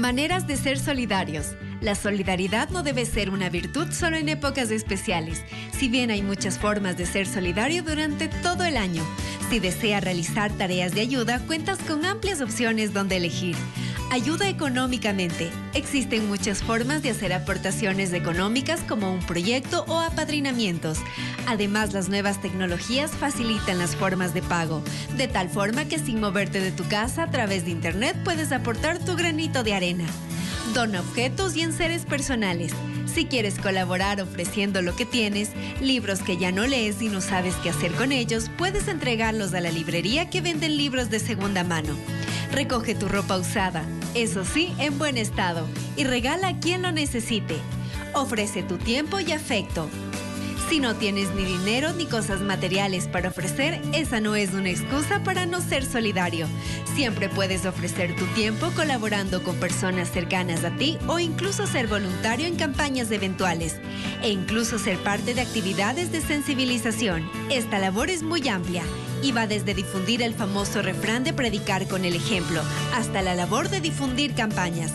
Maneras de ser solidarios. La solidaridad no debe ser una virtud solo en épocas especiales, si bien hay muchas formas de ser solidario durante todo el año. Si desea realizar tareas de ayuda, cuentas con amplias opciones donde elegir. Ayuda económicamente. Existen muchas formas de hacer aportaciones económicas como un proyecto o apadrinamientos. Además, las nuevas tecnologías facilitan las formas de pago, de tal forma que sin moverte de tu casa a través de Internet puedes aportar tu granito de arena. Dona objetos y enseres personales. Si quieres colaborar ofreciendo lo que tienes, libros que ya no lees y no sabes qué hacer con ellos, puedes entregarlos a la librería que venden libros de segunda mano. Recoge tu ropa usada, eso sí, en buen estado, y regala a quien lo necesite. Ofrece tu tiempo y afecto. Si no tienes ni dinero ni cosas materiales para ofrecer, esa no es una excusa para no ser solidario. Siempre puedes ofrecer tu tiempo colaborando con personas cercanas a ti o incluso ser voluntario en campañas eventuales e incluso ser parte de actividades de sensibilización. Esta labor es muy amplia y va desde difundir el famoso refrán de predicar con el ejemplo hasta la labor de difundir campañas.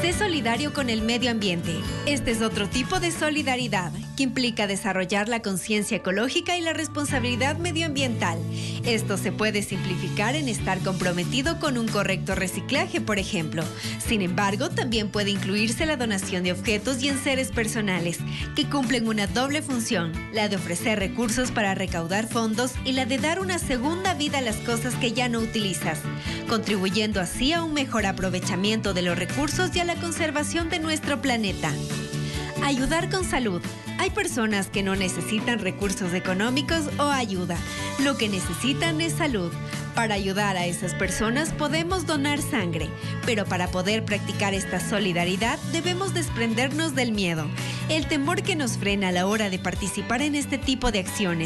Sé solidario con el medio ambiente. Este es otro tipo de solidaridad que implica desarrollar la conciencia ecológica y la responsabilidad medioambiental. Esto se puede simplificar en estar comprometido con un correcto reciclaje, por ejemplo. Sin embargo, también puede incluirse la donación de objetos y enseres personales, que cumplen una doble función, la de ofrecer recursos para recaudar fondos y la de dar una segunda vida a las cosas que ya no utilizas, contribuyendo así a un mejor aprovechamiento de los recursos y a la conservación de nuestro planeta. Ayudar con salud. Hay personas que no necesitan recursos económicos o ayuda. Lo que necesitan es salud. Para ayudar a esas personas podemos donar sangre, pero para poder practicar esta solidaridad debemos desprendernos del miedo, el temor que nos frena a la hora de participar en este tipo de acciones.